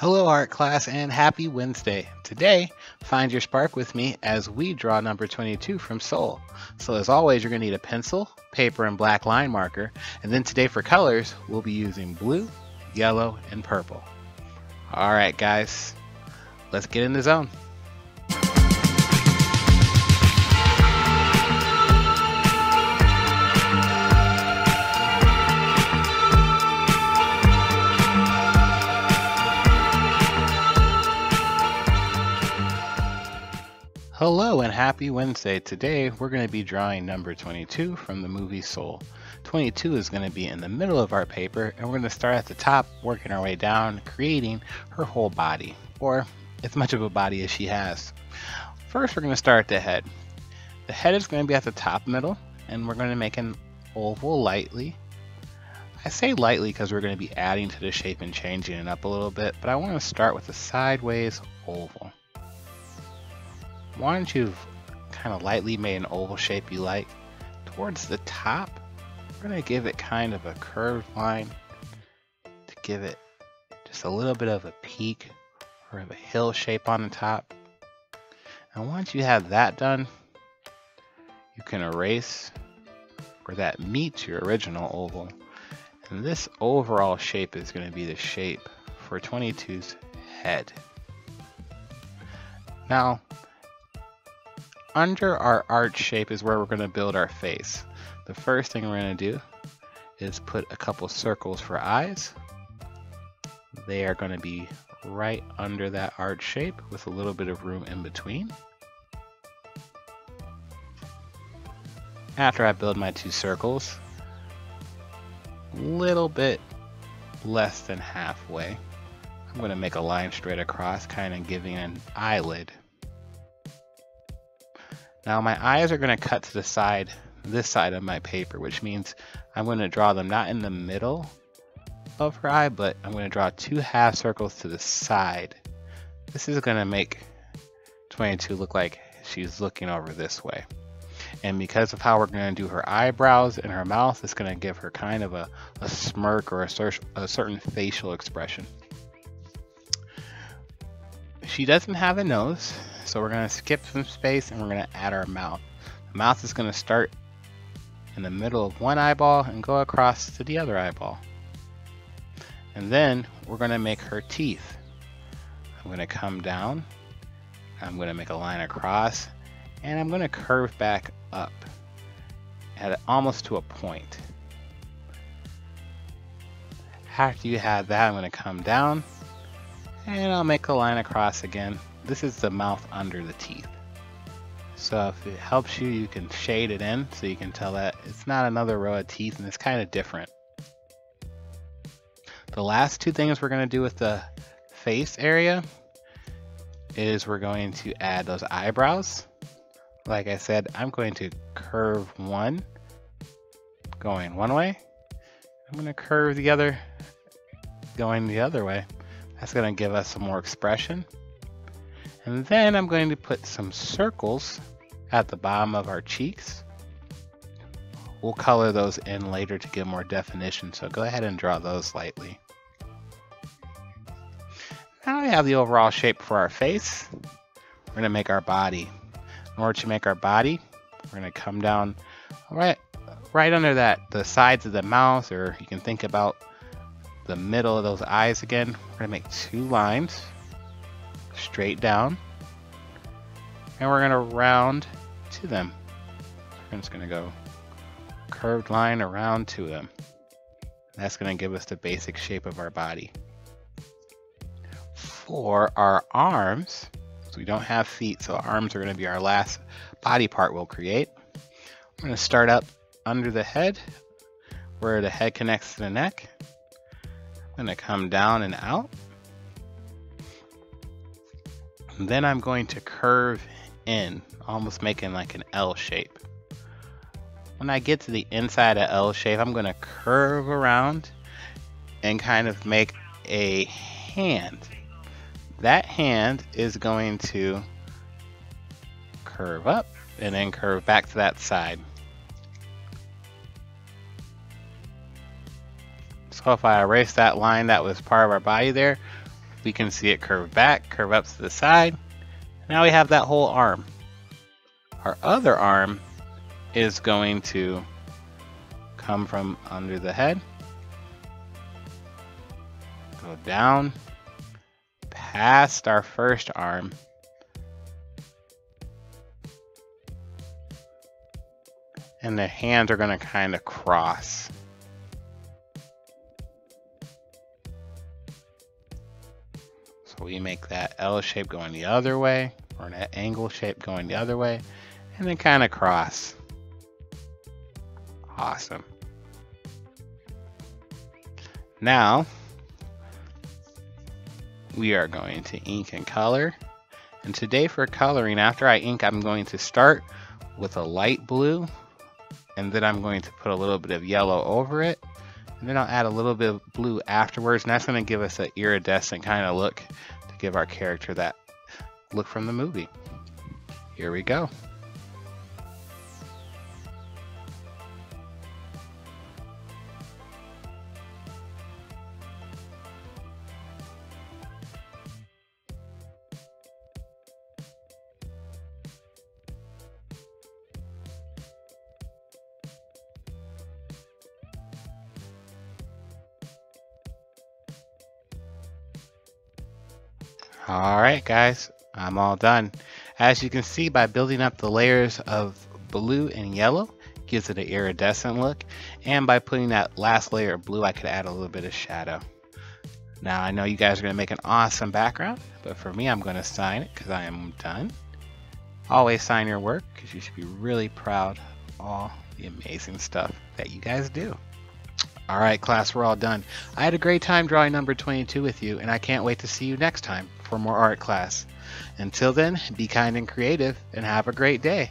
Hello, art class, and happy Wednesday. Today, find your spark with me as we draw number 22 from Soul. So, as always, you're going to need a pencil, paper, and black line marker. And then today, for colors, we'll be using blue, yellow, and purple. All right, guys, let's get in the zone. Hello and happy Wednesday. Today we're going to be drawing number 22 from the movie Soul. 22 is going to be in the middle of our paper and we're going to start at the top, working our way down, creating her whole body, or as much of a body as she has. First we're going to start at the head. The head is going to be at the top middle and we're going to make an oval lightly. I say lightly because we're going to be adding to the shape and changing it up a little bit, but I want to start with a sideways oval once you've kind of lightly made an oval shape you like, towards the top, we're going to give it kind of a curved line to give it just a little bit of a peak or of a hill shape on the top. And once you have that done, you can erase where that meets your original oval. And this overall shape is going to be the shape for 22's head. Now, under our arch shape is where we're going to build our face. The first thing we're going to do is put a couple circles for eyes. They are going to be right under that arch shape with a little bit of room in between. After I build my two circles, a little bit less than halfway, I'm going to make a line straight across, kind of giving an eyelid now my eyes are going to cut to the side, this side of my paper, which means I'm going to draw them not in the middle of her eye, but I'm going to draw two half circles to the side. This is going to make 22 look like she's looking over this way. And because of how we're going to do her eyebrows and her mouth, it's going to give her kind of a, a smirk or a, cer a certain facial expression. She doesn't have a nose, so we're going to skip some space and we're going to add our mouth. The mouth is going to start in the middle of one eyeball and go across to the other eyeball. And then we're going to make her teeth. I'm going to come down, I'm going to make a line across, and I'm going to curve back up at almost to a point. After you have that, I'm going to come down and I'll make a line across again this is the mouth under the teeth. So if it helps you, you can shade it in so you can tell that it's not another row of teeth and it's kind of different. The last two things we're going to do with the face area is we're going to add those eyebrows. Like I said, I'm going to curve one going one way. I'm going to curve the other going the other way. That's going to give us some more expression. And then I'm going to put some circles at the bottom of our cheeks. We'll color those in later to give more definition, so go ahead and draw those lightly. Now we have the overall shape for our face. We're going to make our body. In order to make our body, we're going to come down right, right under that, the sides of the mouth, or you can think about the middle of those eyes again. We're going to make two lines straight down. And we're going to round to them. I'm just going to go curved line around to them. That's going to give us the basic shape of our body. For our arms, so we don't have feet, so arms are going to be our last body part we'll create. I'm going to start up under the head, where the head connects to the neck. I'm going to come down and out. Then I'm going to curve in, almost making like an L shape. When I get to the inside of L shape, I'm going to curve around and kind of make a hand. That hand is going to curve up and then curve back to that side. So if I erase that line that was part of our body there, we can see it curve back, curve up to the side. Now we have that whole arm. Our other arm is going to come from under the head, go down, past our first arm, and the hands are going to kind of cross. We make that L shape going the other way, or that angle shape going the other way, and then kind of cross. Awesome. Now, we are going to ink and color. And today for coloring, after I ink, I'm going to start with a light blue, and then I'm going to put a little bit of yellow over it, and then I'll add a little bit of blue afterwards, and that's going to give us an iridescent kind of look give our character that look from the movie. Here we go. Alright guys, I'm all done. As you can see by building up the layers of blue and yellow, gives it an iridescent look. And by putting that last layer of blue, I could add a little bit of shadow. Now I know you guys are going to make an awesome background, but for me I'm going to sign it because I am done. Always sign your work because you should be really proud of all the amazing stuff that you guys do. All right, class, we're all done. I had a great time drawing number 22 with you, and I can't wait to see you next time for more art class. Until then, be kind and creative, and have a great day.